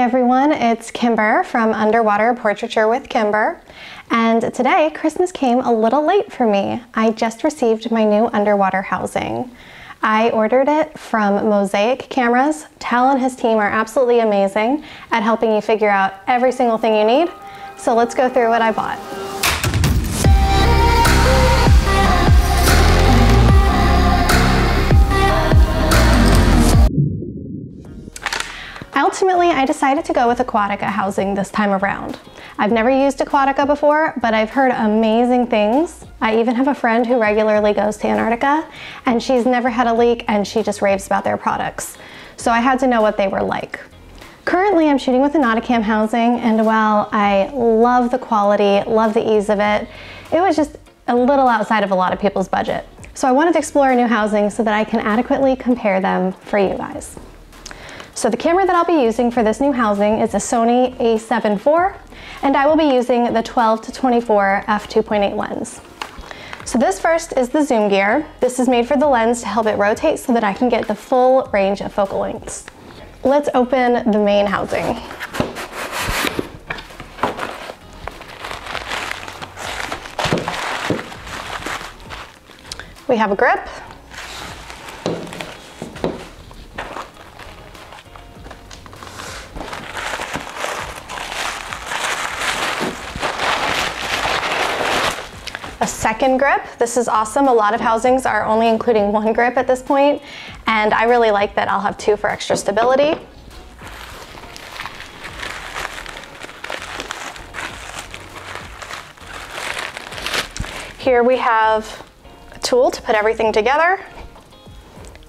Everyone, it's Kimber from Underwater Portraiture with Kimber. And today, Christmas came a little late for me. I just received my new underwater housing. I ordered it from Mosaik Cameras. Tal and his team are absolutely amazing at helping you figure out every single thing you need. So let's go through what I bought. Ultimately, I decided to go with Aquatica housing this time around. I've never used Aquatica before, but I've heard amazing things. I even have a friend who regularly goes to Antarctica, and she's never had a leak, and she just raves about their products. So I had to know what they were like. Currently, I'm shooting with the Nauticam housing, and while I love the quality, love the ease of it, it was just a little outside of a lot of people's budget. So I wanted to explore new housing so that I can adequately compare them for you guys. So the camera that I'll be using for this new housing is a Sony a7 IV, and I will be using the 12 to 24 f2.8 lens. So this first is the zoom gear. This is made for the lens to help it rotate so that I can get the full range of focal lengths. Let's open the main housing. We have a grip, a second grip. This is awesome. A lot of housings are only including one grip at this point, and I really like that I'll have two for extra stability. Here we have a tool to put everything together,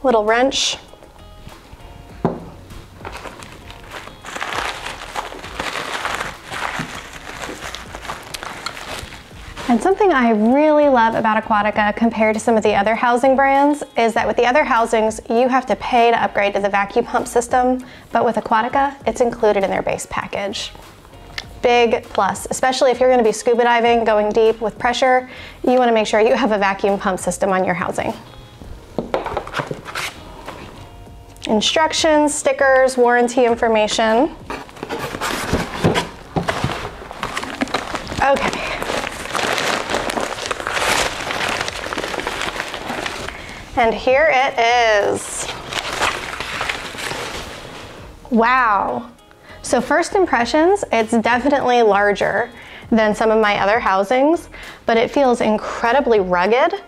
little wrench, And something I really love about Aquatica compared to some of the other housing brands is that with the other housings, you have to pay to upgrade to the vacuum pump system, but with Aquatica, it's included in their base package. Big plus, especially if you're gonna be scuba diving, going deep with pressure, you wanna make sure you have a vacuum pump system on your housing. Instructions, stickers, warranty information. Okay. And here it is. Wow. So first impressions, it's definitely larger than some of my other housings, but it feels incredibly rugged.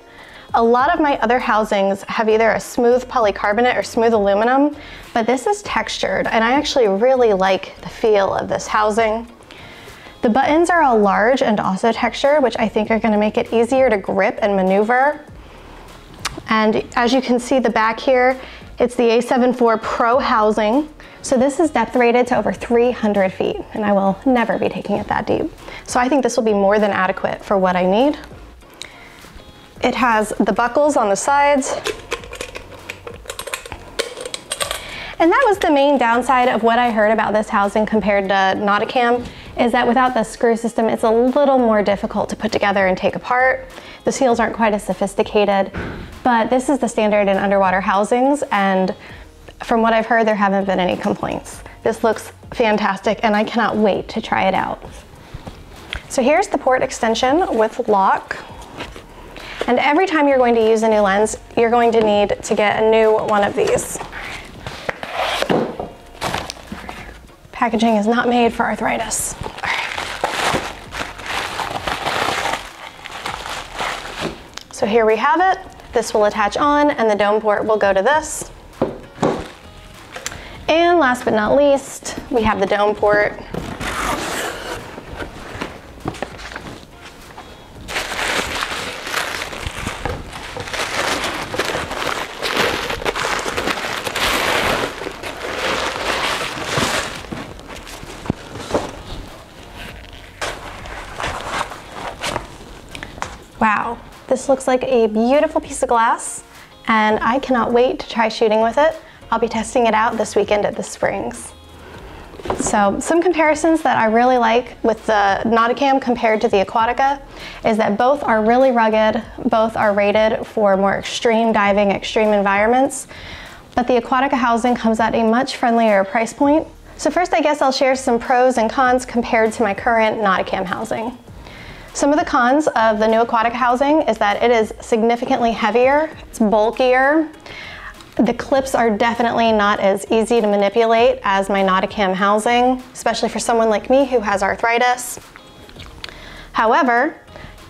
A lot of my other housings have either a smooth polycarbonate or smooth aluminum, but this is textured and I actually really like the feel of this housing. The buttons are all large and also textured, which I think are gonna make it easier to grip and maneuver. And as you can see the back here, it's the A7 IV Pro housing. So this is depth rated to over 300 feet, and I will never be taking it that deep. So I think this will be more than adequate for what I need. It has the buckles on the sides. And that was the main downside of what I heard about this housing compared to Nauticam, is that without the screw system, it's a little more difficult to put together and take apart. The seals aren't quite as sophisticated, but this is the standard in underwater housings and from what I've heard, there haven't been any complaints. This looks fantastic and I cannot wait to try it out. So here's the port extension with lock. And every time you're going to use a new lens, you're going to need to get a new one of these. Packaging is not made for arthritis. So here we have it. This will attach on and the dome port will go to this. And last but not least, we have the dome port. Wow, this looks like a beautiful piece of glass and I cannot wait to try shooting with it. I'll be testing it out this weekend at the Springs. So some comparisons that I really like with the Nauticam compared to the Aquatica is that both are really rugged, both are rated for more extreme diving, extreme environments, but the Aquatica housing comes at a much friendlier price point, So first I guess I'll share some pros and cons compared to my current Nauticam housing. Some of the cons of the new aquatic housing is that it is significantly heavier, it's bulkier, the clips are definitely not as easy to manipulate as my Nauticam housing, especially for someone like me who has arthritis. However,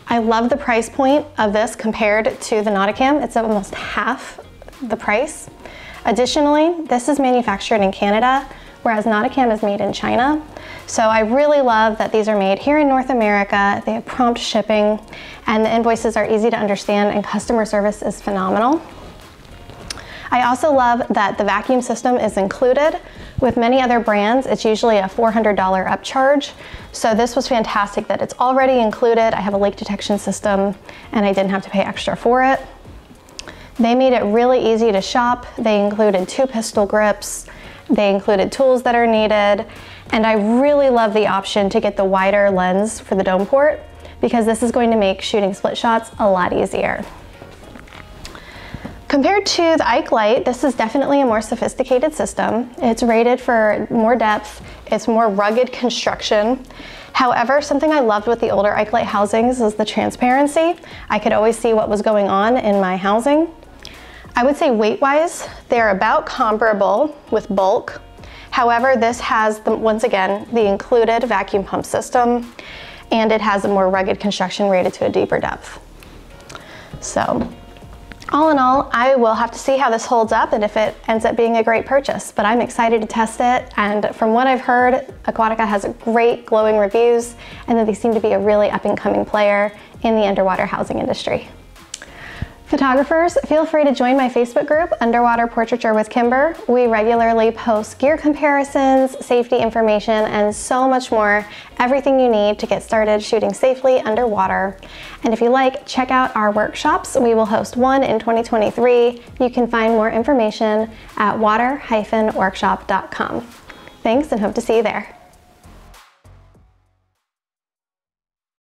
I love the price point of this compared to the Nauticam. It's almost half the price. Additionally, this is manufactured in Canada, whereas Nauticam is made in China. So I really love that these are made here in North America. They have prompt shipping and the invoices are easy to understand and customer service is phenomenal. I also love that the vacuum system is included. With many other brands, it's usually a $400 upcharge. So this was fantastic that it's already included. I have a leak detection system and I didn't have to pay extra for it. They made it really easy to shop. They included two pistol grips. They included tools that are needed. And I really love the option to get the wider lens for the dome port because this is going to make shooting split shots a lot easier. Compared to the Ikelite, this is definitely a more sophisticated system. It's rated for more depth, it's more rugged construction. However, something I loved with the older Ikelite housings is the transparency. I could always see what was going on in my housing. I would say weight-wise, they're about comparable with bulk. However, this has, the, once again, the included vacuum pump system, and it has a more rugged construction rated to a deeper depth. So all in all, I will have to see how this holds up and if it ends up being a great purchase, but I'm excited to test it. And from what I've heard, Aquatica has great glowing reviews and that they seem to be a really up and coming player in the underwater housing industry. Photographers, feel free to join my Facebook group, Underwater Portraiture with Kimber. We regularly post gear comparisons, safety information, and so much more. Everything you need to get started shooting safely underwater. And if you like, check out our workshops. We will host one in 2023. You can find more information at water-workshop.com. Thanks and hope to see you there.